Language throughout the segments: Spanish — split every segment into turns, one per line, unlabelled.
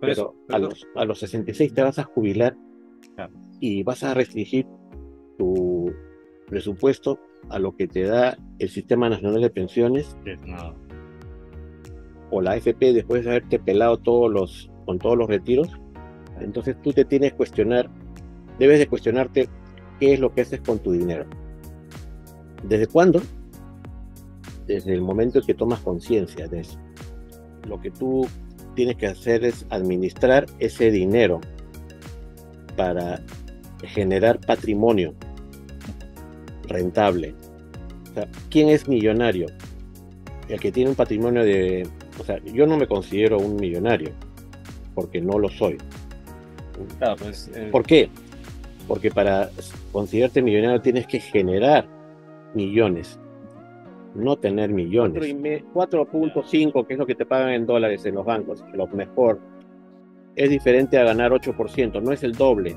Pero, a, los, a los 66 te vas a jubilar y vas a restringir tu presupuesto a lo que te da el Sistema Nacional de Pensiones o la AFP después de haberte pelado todos los, con todos los retiros. Entonces tú te tienes que cuestionar, debes de cuestionarte qué es lo que haces con tu dinero. ¿Desde cuándo? Desde el momento en que tomas conciencia de eso. Lo que tú tienes que hacer es administrar ese dinero para generar patrimonio rentable. ¿quién es millonario? El que tiene un patrimonio de... O sea, yo no me considero un millonario, porque no lo soy. Pues, eh, ¿Por qué? Porque para considerarte millonario tienes que generar millones, no tener millones. 4.5, que es lo que te pagan en dólares en los bancos, lo mejor, es diferente a ganar 8%, no es el doble,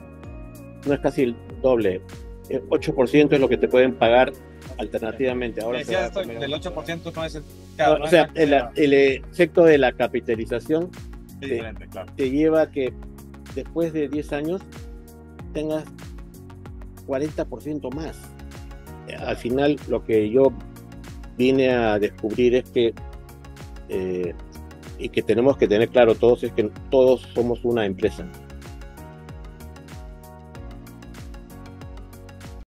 no es casi el doble. 8% es lo que te pueden pagar alternativamente. Ahora
del 8% no es el...
o sea, el, efecto de la capitalización te, lleva a que después de 10 años tengas 40% más. Al final lo que yo vine a descubrir es que, eh, y que tenemos que tener claro todos, es que todos somos una empresa